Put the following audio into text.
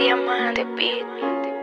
Diamante Beat.